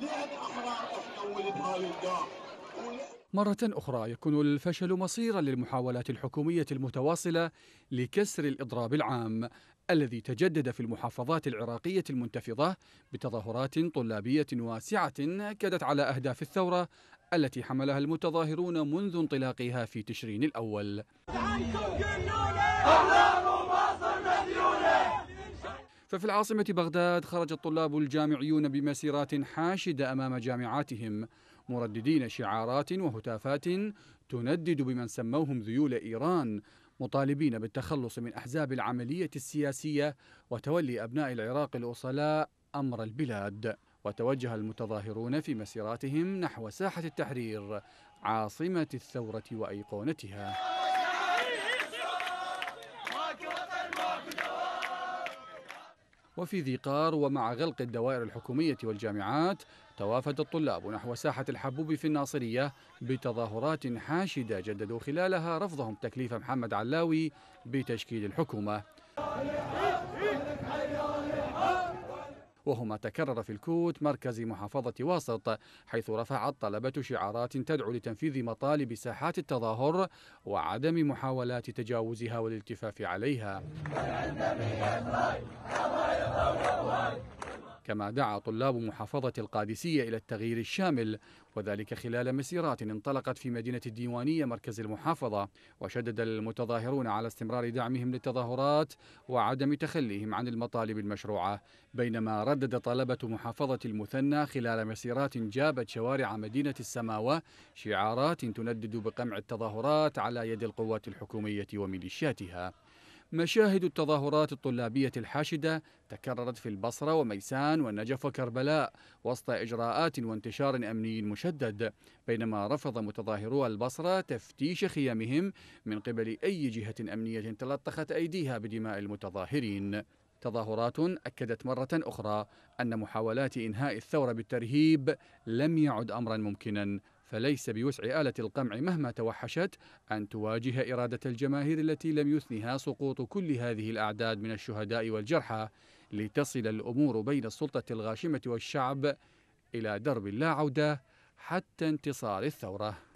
لأن أحرار الدار. مرة أخرى يكون الفشل مصيرا للمحاولات الحكومية المتواصلة لكسر الإضراب العام الذي تجدد في المحافظات العراقية المنتفضة بتظاهرات طلابية واسعة كادت على أهداف الثورة التي حملها المتظاهرون منذ انطلاقها في تشرين الأول. ففي العاصمة بغداد خرج الطلاب الجامعيون بمسيرات حاشدة أمام جامعاتهم مرددين شعارات وهتافات تندد بمن سموهم ذيول إيران مطالبين بالتخلص من أحزاب العملية السياسية وتولي أبناء العراق الأصلاء أمر البلاد. وتوجه المتظاهرون في مسيراتهم نحو ساحة التحرير عاصمة الثورة وأيقونتها. وفي ذي قار ومع غلق الدوائر الحكومية والجامعات توافد الطلاب نحو ساحة الحبوب في الناصرية بتظاهرات حاشدة جددوا خلالها رفضهم تكليف محمد علاوي بتشكيل الحكومة. وهو ما تكرر في الكوت مركز محافظة واسط حيث رفعت طلبة شعارات تدعو لتنفيذ مطالب ساحات التظاهر وعدم محاولات تجاوزها والالتفاف عليها. كما دعا طلاب محافظة القادسية إلى التغيير الشامل وذلك خلال مسيرات انطلقت في مدينة الديوانية مركز المحافظة وشدد المتظاهرون على استمرار دعمهم للتظاهرات وعدم تخليهم عن المطالب المشروعة بينما ردد طلبة محافظة المثنى خلال مسيرات جابت شوارع مدينة السماوة شعارات تندد بقمع التظاهرات على يد القوات الحكومية وميليشياتها. مشاهد التظاهرات الطلابية الحاشدة تكررت في البصرة وميسان والنجف وكربلاء وسط إجراءات وانتشار أمني مشدد بينما رفض متظاهرو البصرة تفتيش خيامهم من قبل أي جهة أمنية تلطخت أيديها بدماء المتظاهرين. تظاهرات أكدت مرة أخرى أن محاولات إنهاء الثورة بالترهيب لم يعد أمرا ممكنا. فليس بوسع آلة القمع مهما توحشت أن تواجه إرادة الجماهير التي لم يثنها سقوط كل هذه الأعداد من الشهداء والجرحى لتصل الأمور بين السلطة الغاشمة والشعب إلى درب لا عودة حتى انتصار الثورة.